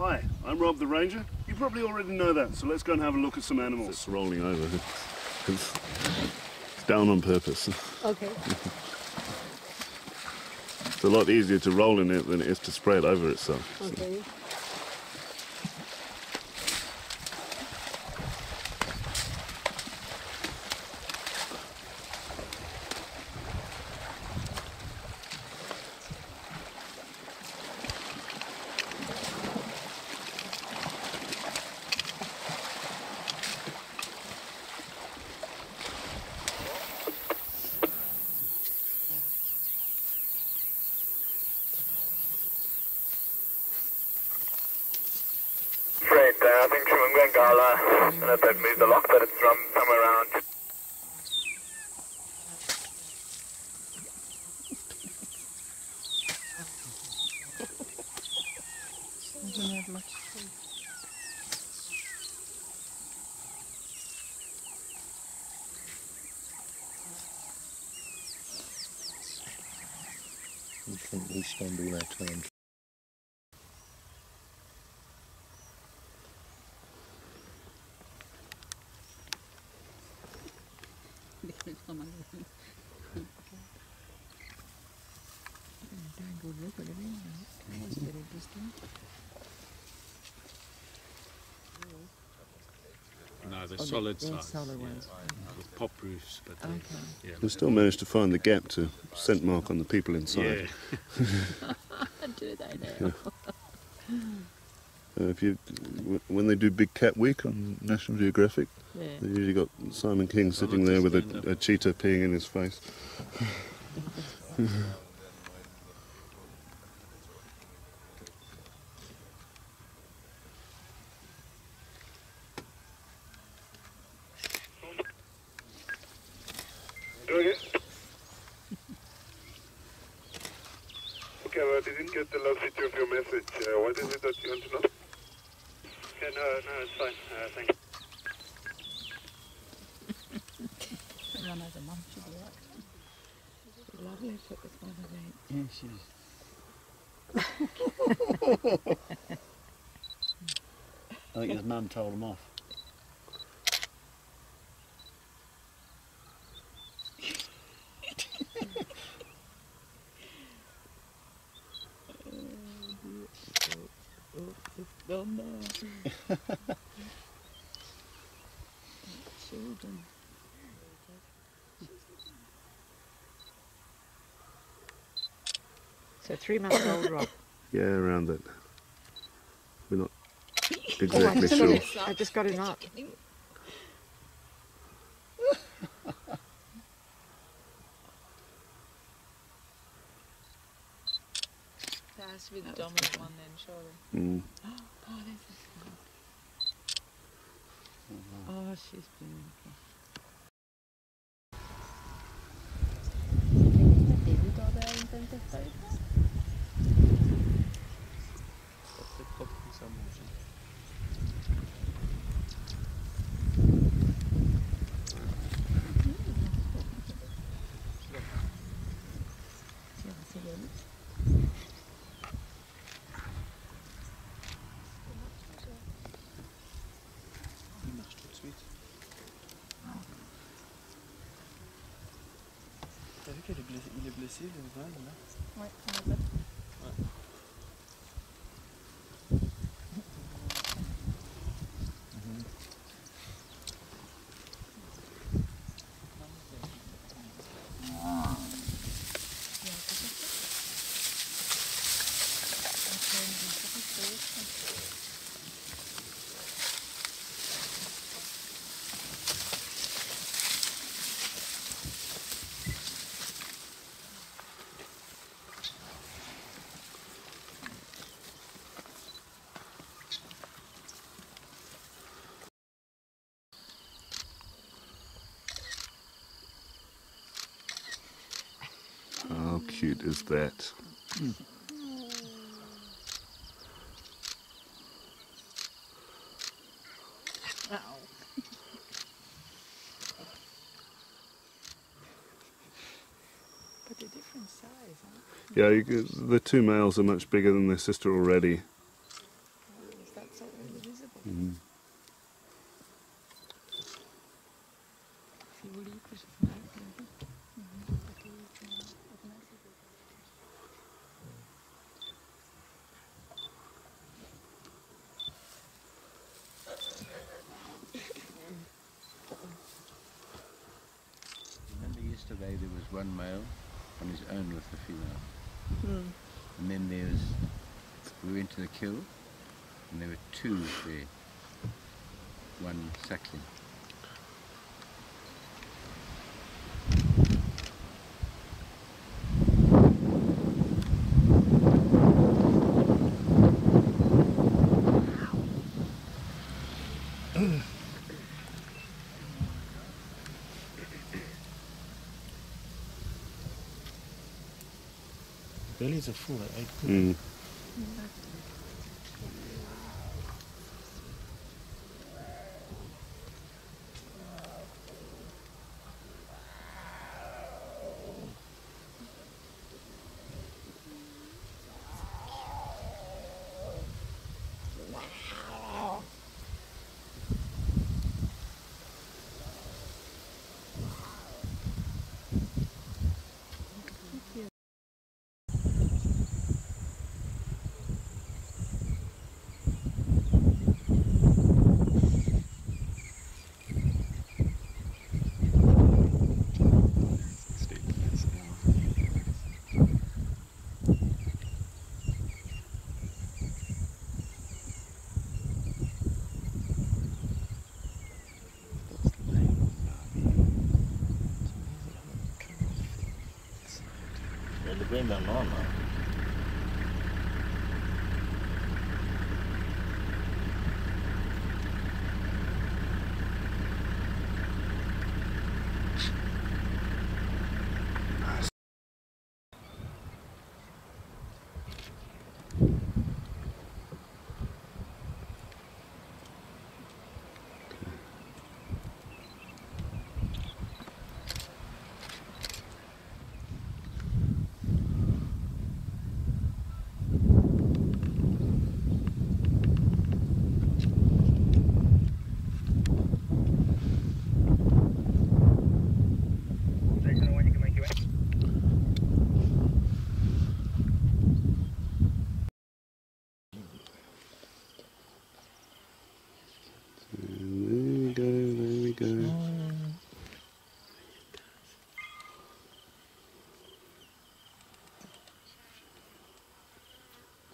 Hi, I'm Rob the Ranger. You probably already know that, so let's go and have a look at some animals. It's rolling over. It's, it's down on purpose. Okay. It's a lot easier to roll in it than it is to spray it over itself. Okay. Freight, uh, I think Shumangangala, and that they've moved the lock, but it's from somewhere around. Spend all our time No, they're Oh, solid they're size. solid yeah, ones. With pop roofs, but they, Okay. yeah. We still managed to find the gap to scent mark on the people inside. Yeah. Do they now? Uh, if you, when they do Big Cat Week on National Geographic, Yeah. they usually got Simon King sitting there with a, a cheetah peeing in his face. Doing it? Okay, well, I didn't get the last bit of your message. Uh, what is it that you want to know? Okay, no, no, it's fine. Uh, thank you. Run as a mum should be right. Lovely put this one again. Yeah, she's. I think his mum told him off. Oh, it's gone now. Children. So three months old Rob. Yeah, around that. We're not Oh, I exactly just, sure. got, I just got him up. That has to be the dominant one then, surely. Mm. Oh, this is Oh, she's beautiful. Qu'il est blessé, il est blessé le Val là. Ouais, on cute is that? Yeah, you, the two males are much bigger than their sister already. Oh, is that so invisible? Mm -hmm. Yesterday there was one male on his own with the female. Hmm. And then there's, we went to the kill and there were two there. One suckling. Bellies are full at eight. Mm.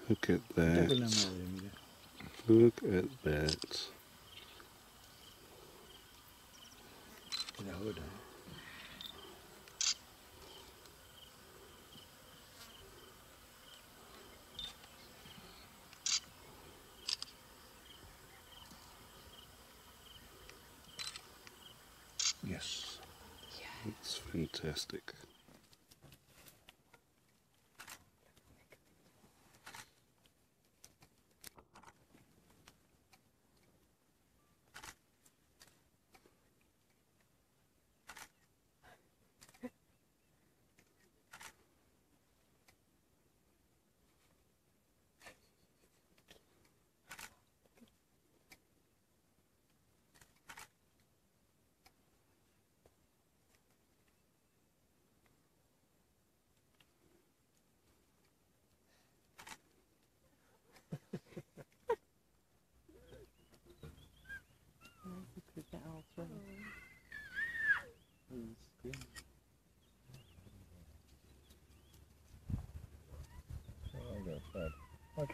Look at that. Look at that. Yes. It's fantastic.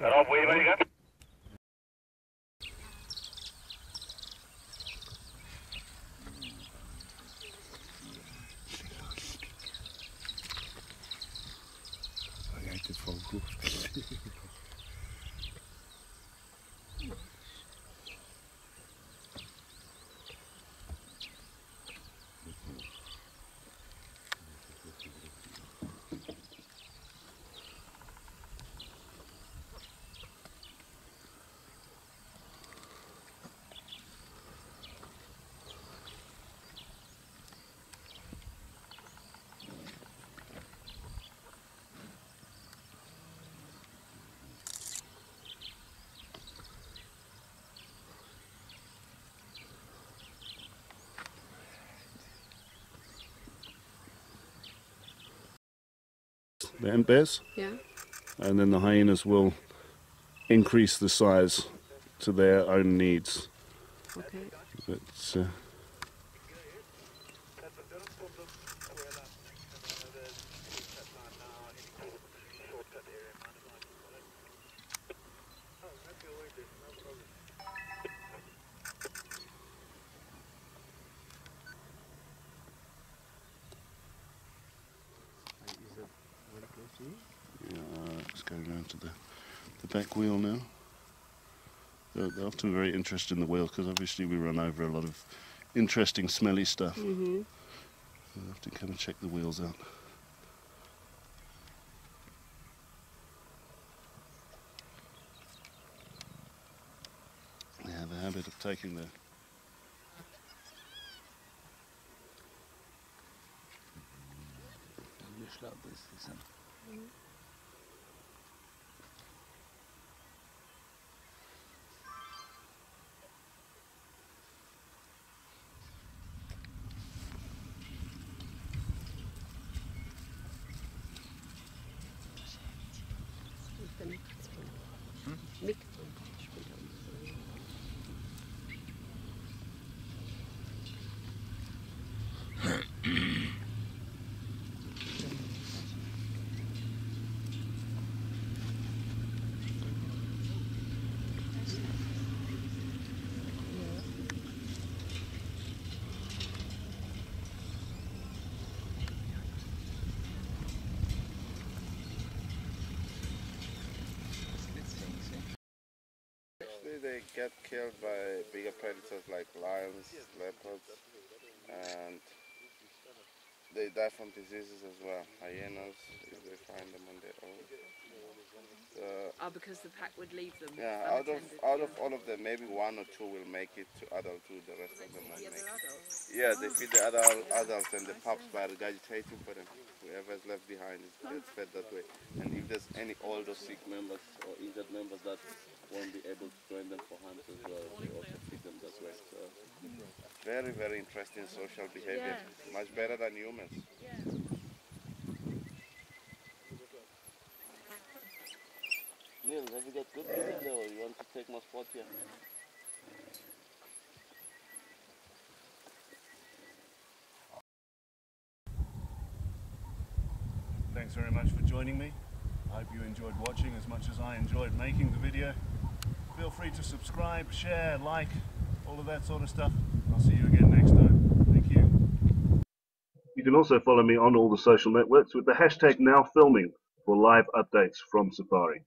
Rob, the ant bears, Yeah. and then the hyenas will increase the size to their own needs. Okay. But uh, yeah, uh, let's go around to the the back wheel now. They're, they're often very interested in the wheel because obviously we run over a lot of interesting, smelly stuff. Mm-hmm. So I have to come and check the wheels out. They have a habit of taking the Mick. They get killed by bigger predators like lions, leopards, and they die from diseases as well. Hyenas, if they find them on their own. So, Oh, because the pack would leave them. yeah, out of out of all of them, maybe one or two will make it to adulthood. The rest of them won't make it. Yeah, they oh. feed the adult, adults and the pups by regurgitating for them. Whoever's left behind is gets fed that way. And if there's any old or sick members or injured members that won't be able to join them for hunts as well, they also feed them that way. So very, very interesting social behavior. Much better than humans. Neil, have you got good music there or you want to take my spot here? Thanks very much for joining me. I hope you enjoyed watching as much as I enjoyed making the video. Feel free to subscribe, share, like, all of that sort of stuff. I'll see you again next time. Thank you. You can also follow me on all the social networks with the hashtag NowFilming for live updates from Safari.